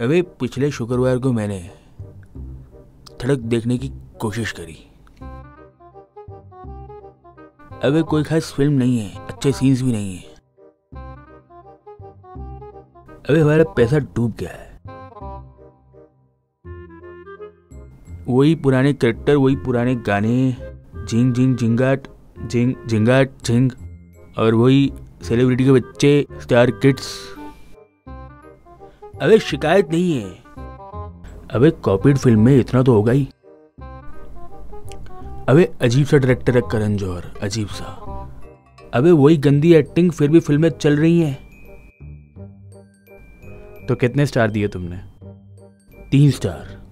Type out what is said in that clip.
अबे, पिछले शुक्रवार को मैंने थड़क देखने की कोशिश करी। अबे, कोई खास फ़िल्म नहीं है, अच्छे सीन्स भी नहीं है। अबे, हमारा पैसा डूब गया है। वही पुराने करेक्टर वही पुराने गाने झिंग झिंग झिंगाट झिंग झिंगाट झिंग और वही सेलिब्रिटी के बच्चे स्टार किड्स अबे, शिकायत नहीं है। अबे कॉपीड फ़िल्म में इतना तो होगा ही। अबे, अजीब सा डायरेक्टर है करण जौहर, अजीब सा। अबे, वही गंदी एक्टिंग फिर भी फ़िल्में चल रही हैं। तो कितने स्टार दिए तुमने? तीन स्टार